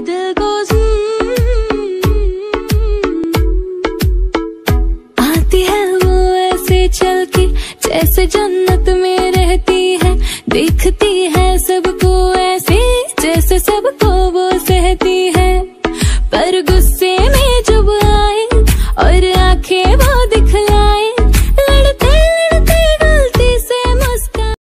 दिल को आती है वो ऐसे चल के जैसे जन्नत में रहती है। देखती है सबको ऐसे, जैसे सबको वो सहती है। पर गुस्से